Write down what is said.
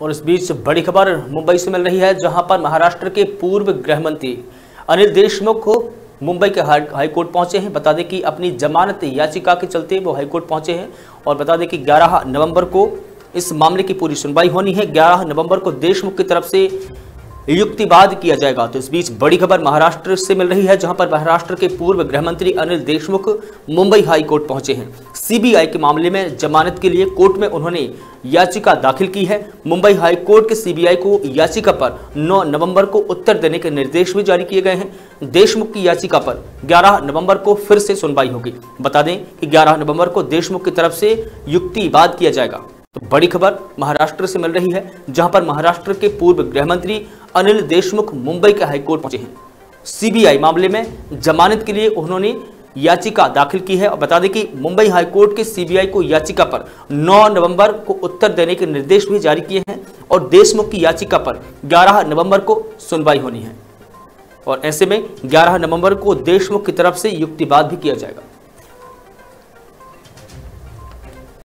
और इस बीच बड़ी खबर मुंबई से मिल रही है, जहाँ पर महाराष्ट्र के पूर्व गृह मंत्री अनिल देशमुख मुंबई के हाई कोर्ट पहुँचे हैं। बता दें कि अपनी जमानत याचिका के चलते वो हाईकोर्ट पहुँचे हैं और बता दें कि 11 नवंबर को इस मामले की पूरी सुनवाई होनी है। 11 नवंबर को देशमुख की तरफ़ से युक्तिवाद किया जाएगा। तो इस बीच बड़ी खबर महाराष्ट्र से मिल रही है, जहाँ पर महाराष्ट्र के पूर्व गृह मंत्री अनिल देशमुख मुंबई हाई कोर्ट पहुँचे हैं। सीबीआई के मामले में जमानत के लिए कोर्ट में उन्होंने याचिका दाखिल की है। मुंबई हाई कोर्ट के सीबीआई को याचिका पर 9 नवंबर को उत्तर देने के निर्देश भी जारी किए गए हैं। देशमुख की याचिका पर 11 नवंबर को फिर से सुनवाई होगी। बता दें कि 11 नवंबर को देशमुख की तरफ़ से युक्तिवाद किया जाएगा। तो बड़ी खबर महाराष्ट्र से मिल रही है, जहाँ पर महाराष्ट्र के पूर्व गृह मंत्री अनिल देशमुख मुंबई के हाईकोर्ट पहुँचे हैं। सीबीआई मामले में जमानत के लिए उन्होंने याचिका दाखिल की है और बता दें कि मुंबई हाईकोर्ट के सीबीआई को याचिका पर 9 नवंबर को उत्तर देने के निर्देश भी जारी किए हैं और देशमुख की याचिका पर 11 नवंबर को सुनवाई होनी है। और ऐसे में 11 नवंबर को देशमुख की तरफ़ से युक्तिवाद भी किया जाएगा।